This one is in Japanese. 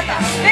った。